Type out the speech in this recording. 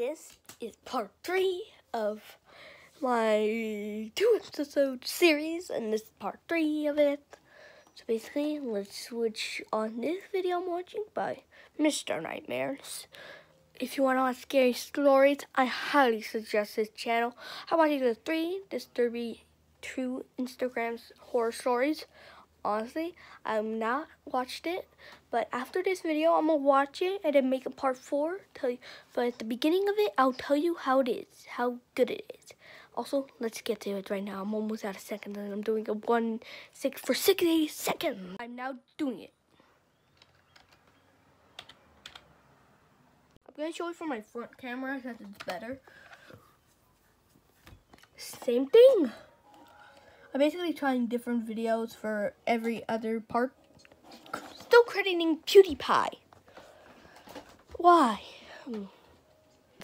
this is part three of my two episode series, and this is part three of it. So basically, let's switch on this video I'm watching by Mr. Nightmares. If you want to watch scary stories, I highly suggest this channel. I'm watching the three Disturbing True Instagram's horror stories honestly i've not watched it but after this video i'm gonna watch it and then make a part four tell you but at the beginning of it i'll tell you how it is how good it is. Also let's get to it right now. I'm almost out of seconds and i'm doing a one six for 60 seconds. I'm now doing it. I'm gonna show it from my front camera since it's better. Same thing I'm basically trying different videos for every other part. Still crediting PewDiePie. Why? Hmm.